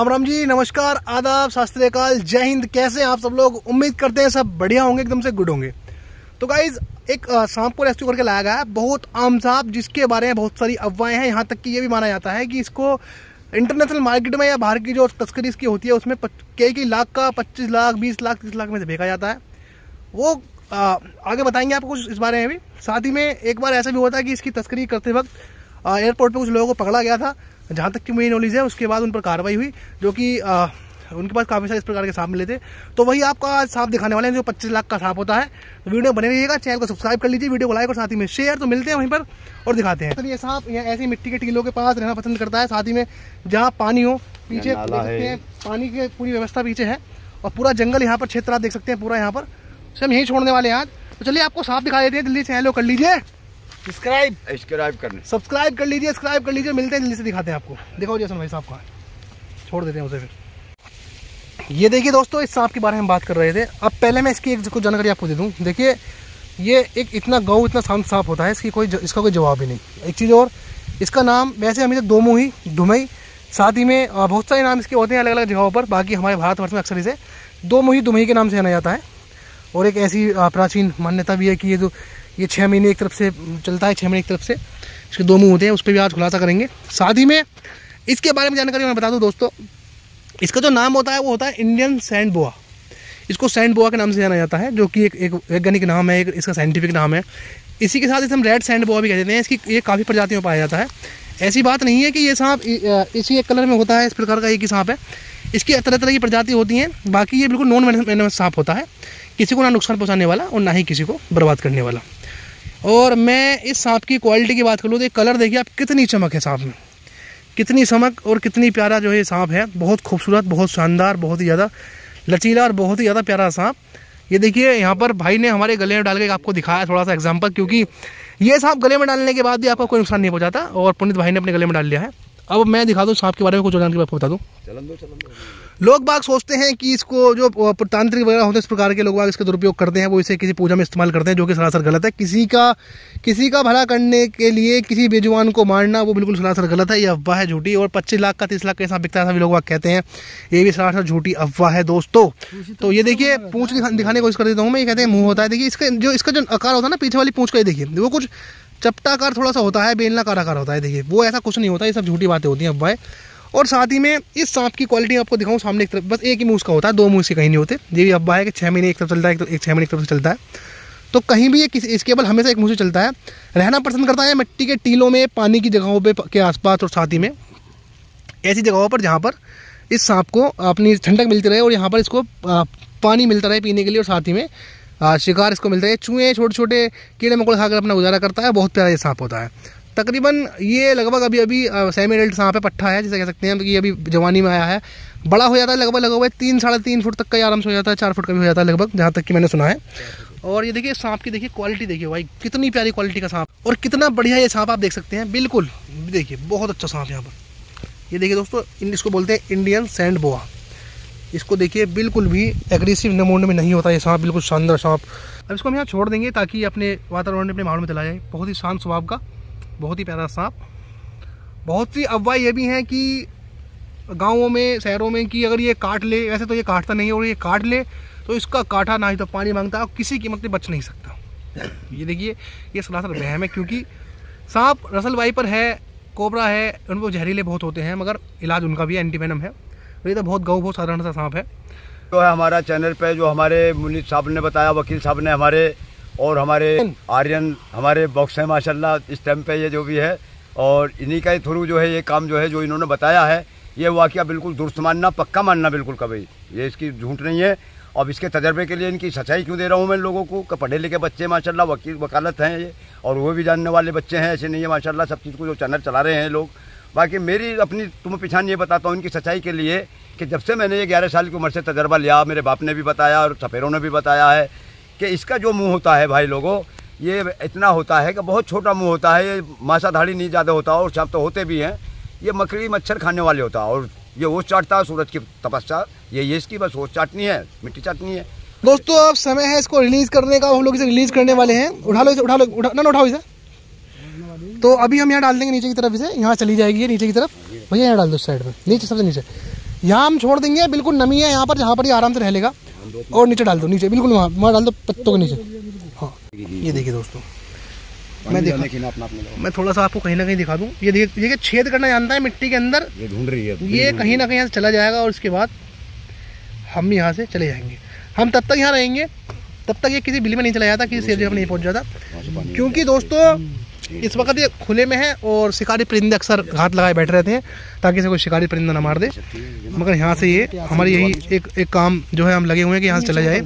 राम राम जी नमस्कार आदाब शास्त्रीय काल जय हिंद कैसे हैं आप सब लोग? उम्मीद करते हैं सब बढ़िया होंगे एकदम से गुड होंगे। तो गाइज़ एक सांप को रेस्क्यू करके लाया गया है बहुत आम सांप जिसके बारे में बहुत सारी अफवाहें हैं। यहाँ तक कि ये भी माना जाता है कि इसको इंटरनेशनल मार्केट में या बाहर की जो तस्करी इसकी होती है उसमें कई कई लाख का पच्चीस लाख बीस लाख तीस लाख में से भेजा जाता है। वो आ, आगे बताएँगे आपको कुछ इस बारे में भी। साथ ही में एक बार ऐसा भी होता है कि इसकी तस्करी करते वक्त एयरपोर्ट पर कुछ लोगों को पकड़ा गया था जहाँ तक कि मेरी नॉलेज है उसके बाद उन पर कार्रवाई हुई जो कि उनके पास काफ़ी सारे इस प्रकार के सांप मिले थे। तो वही आपको आज सांप दिखाने वाले हैं जो 25 लाख का सांप होता है। तो वीडियो बने रहिएगा चैनल को सब्सक्राइब कर लीजिए वीडियो को लाइक और साथ ही में शेयर तो मिलते हैं वहीं पर और दिखाते हैं। तो ये सांप यहाँ ऐसी मिट्टी के टीलों के पास रहना पसंद करता है साथ ही में जहाँ पानी हो पीछे पानी की पूरी व्यवस्था पीछे है और पूरा जंगल यहाँ पर क्षेत्र आप देख सकते हैं पूरा यहाँ पर। हम यहीं छोड़ने वाले हैं आज। तो चलिए आपको सांप दिखा देते हैं जल्दी चैनल कर लीजिए। सब्सक्राइब सब्सक्राइब करने। सब्सक्राइब कर लीजिए सब्सक्राइब कर लीजिए मिलते हैं जल्दी से दिखाते हैं आपको। देखो जैसन भाई साहब का। छोड़ देते हैं उसे फिर। ये देखिए दोस्तों इस सांप के बारे में बात कर रहे थे। अब पहले मैं इसकी एक कुछ जानकारी आपको दे दूँ। देखिए ये एक इतना गौ इतना शांत सांप होता है इसकी कोई इसका कोई जवाब ही नहीं। एक चीज़ और इसका नाम वैसे हमें दो मुही डुमई साथ ही में बहुत सारे नाम इसके होते हैं अलग अलग जगहों पर। बाकी हमारे भारतवर्ष में अक्सर इसे दो मुही दुमई के नाम से जाना जाता है। और एक ऐसी प्राचीन मान्यता भी है कि ये जो ये छः महीने एक तरफ़ से चलता है छः महीने एक तरफ़ से। इसके दो मुँह होते हैं, उस पर भी आज खुलासा करेंगे। साथ ही में, इसके बारे में जानकारी मैं बता दूँ दोस्तों। इसका जो नाम होता है, वो होता है इंडियन सैंड बोआ इसको सैंड बोआ के नाम से जाना जाता है, जो कि एक एक वैज्ञानिक नाम है, एक इसका साइंटिफिक नाम है। इसी के साथ इसे हम रेड सैंड बोआ भी कह देते हैं। इसकी ये काफ़ी प्रजातियों में पाया जाता है। ऐसी बात नहीं है कि ये सांप इसी एक कलर में होता है, इस प्रकार का एक ही सांप है। इसकी तरह तरह की प्रजाति होती हैं, बाकी ये बिल्कुल नॉन वेनमस सांप होता है। किसी को ना नुकसान पहुँचाने वाला और ना ही किसी को बर्बाद करने वाला। और मैं इस सांप की क्वालिटी की बात करूँ तो ये कलर देखिए आप कितनी चमक है सांप में। कितनी चमक और कितनी प्यारा जो है सांप है। बहुत खूबसूरत, बहुत शानदार, बहुत ही ज़्यादा लचीला और बहुत ही ज़्यादा प्यारा सांप। ये देखिए, यहाँ पर भाई ने हमारे गले में डाल के आपको दिखाया थोड़ा सा एग्ज़ाम्पल क्योंकि ये सांप गले में डालने के बाद भी आपको कोई नुकसान नहीं पहुँचाता और पुनित भाई ने अपने गले में डाल लिया है। अब मैं दिखा दूँ सांप के बारे में कुछ जानकारी आपको बता दूँ। लोग बाग सोचते हैं कि इसको जो तांत्रिक वगैरह होते हैं, इस प्रकार के लोग बाग इसका दुरुपयोग करते हैं, वो इसे किसी पूजा में इस्तेमाल करते हैं, जो कि सरासर गलत है। किसी का किसी का भला करने के लिए किसी बेजुबान को मारना, वो बिल्कुल सरासर गलत है, ये अफवाह है झूठी, और पच्चीस लाख का, तीस लाख का ऐसा बिकता है लोग बाग कहते हैं। ये भी सरासर झूठी अफवाह है, दोस्तों। तो ये देखिए, पूछ दिखाने की कोशिश कर देता हूँ मैं, ये कहते हैं, मुँह होता है। देखिए, इसका, जो इसका जो आकार होता है ना, पीछे वाली पूछ का देखिए, वो कुछ चपटाकार थोड़ा सा होता है, बेलनाकार आकार होता है, देखिए। वो ऐसा कुछ नहीं होता, ये सब झूठी बातें होती हैं, अफवाहें। और साथ ही में इस सांप की क्वालिटी आपको दिखाऊँ सामने एक तरफ़। बस एक ही मूस का होता है, दो मूस से कहीं नहीं होते। ये भी अब्बा है कि छः महीने एक तरफ़ चलता है, एक छः महीने एक तरफ़ चलता है। तो कहीं भी ये किसी, इस केवल हमेशा एक मुँह से चलता है। रहना पसंद करता है मिट्टी के टीलों में, पानी की जगहों पे, के आसपास और साथ ही में। ऐसी जगहों पर, जहाँ पर इस सांप को अपनी ठंडक मिलती रहे और यहाँ पर इसको पानी मिलता रहे पीने के लिए और साथ ही में शिकार इसको मिलता है चूहे छोटे छोटे कीड़े मकोड़े खाकर अपना गुजारा करता है। बहुत प्यारा ये सांप होता है। तकरीबन ये लगभग अभी अभी सेमी एडल्ट सांप है पट्टा है, जिसे कह सकते हैं कि अभी जवानी में आया है। बड़ा हो जाता है लगभग लगभग तीन, साढ़े तीन फुट तक का आराम से हो जाता है, चार फुट का भी हो जाता है लगभग, जहाँ तक कि मैंने सुना है। और ये देखिए, सांप की देखिए क्वालिटी देखिए भाई, कितनी प्यारी क्वालिटी का सांप। और कितना बढ़िया ये सांप आप देख सकते हैं, बिल्कुल। देखिए, बहुत अच्छा सांप यहाँ पर। ये देखिए दोस्तों इसको बोलते हैं इंडियन सैंड बोआ इसको देखिए, बिल्कुल भी एग्रेसिव नमूने में नहीं होता ये सांप, बिल्कुल शानदार सांप। अब इसको हम यहाँ छोड़ देंगे ताकि अपने वातावरण में अपने माहौल में चला जाए। बहुत ही शांत स्वभाव का बहुत ही प्यारा सांप। बहुत सी अफवाह ये भी हैं कि गाँवों में, शहरों में कि अगर ये काट ले, वैसे तो ये काटता नहीं है और ये काट ले तो इसका काटा ना ही तो पानी माँगता और किसी कीमत में बच नहीं सकता। ये देखिए, ये सरासर वहम है क्योंकि सांप रसल वाइपर है, कोबरा है, उनको जहरीले बहुत होते हैं, मगर इलाज उनका भी एंटीवेनम है। ये तो बहुत गौ बहुत साधारण सा सांप है। तो है हमारा चैनल पे, जो हमारे मुनीत साहब ने बताया, वकील साहब ने हमारे और हमारे आर्यन, हमारे बॉक्स हैं, माशाल्लाह, इस टाइम पे ये जो भी है, और इन्हीं का थ्रू जो है, ये काम जो है, जो इन्होंने बताया है, ये वाक़ बिल्कुल दुरुस्त मानना, पक्का मानना बिल्कुल कभी ये इसकी झूठ नहीं है। अब इसके तजर्बे के लिए इनकी सच्चाई क्यों दे रहा हूँ मैं लोगों को? पढ़े लिखे बच्चे, माशाल्लाह, वकील, वकालत हैं ये, और वो भी जानने वाले बच्चे हैं, ऐसे नहीं है, माशाल्लाह, सब चीज़ को जो चैनल चला रहे हैं लोग। बाकी मेरी अपनी तुम्हें पिछान ये बताता हूँ इनकी सच्चाई के लिए कि जब से मैंने ये ग्यारह साल की उम्र से तजर्बा लिया, मेरे बाप ने भी बताया और सपेरों ने भी बताया है कि इसका जो मुँह होता है भाई लोगों, ये इतना होता है कि बहुत छोटा मुँह होता है, ये मासा धाड़ी नहीं ज़्यादा होता और सब तो होते भी हैं। ये मकड़ी मच्छर खाने वाले होता है और ये ओस चाटता है, सूरज की तपस्या, ये ये इसकी बस ओस चाटनी है, मिट्टी चाटनी है। दोस्तों, अब समय है इसको रिलीज़ करने का, हम लोग इसे रिलीज़ करने वाले हैं। उठा लो इसे, उठा लो, उठा, ना उठाओ इसे। तो अभी हम यहाँ डाल देंगे नीचे की तरफ़ इसे, यहाँ चली जाएगी नीचे की तरफ़। भैया, यहाँ डाल दो साइड में, नीचे, सबसे नीचे। यहाँ हम छोड़ देंगे, बिल्कुल नमी है यहाँ पर, जहाँ पर ये आराम से रह लेगा। और नीचे डाल दो नीचे बिल्कुल वहाँ वहाँ डाल दो पत्तों के नीचे। हाँ। ये देखिए दोस्तों मैं दिखा मैं थोड़ा सा आपको कहीं ना कहीं दिखा दूँ। ये देखिए ये छेद करना जानता है मिट्टी के अंदर। ये ढूंढ रही है ये कहीं ना कहीं यहाँ चला जाएगा और उसके बाद हम यहाँ से चले जाएँगे। हम तब तक यहाँ रहेंगे तब तक ये किसी बिल में नहीं चला जाता किसी जगह नहीं पहुँच जाता। क्योंकि दोस्तों इस वक्त ये खुले में है और शिकारी परिंदे अक्सर घात लगाए बैठे रहते हैं ताकि इसे कोई शिकारी परिंदा ना मार दे। मगर यहाँ से ये हमारी यही एक एक काम जो है हम लगे हुए हैं कि यहाँ से चला जाए।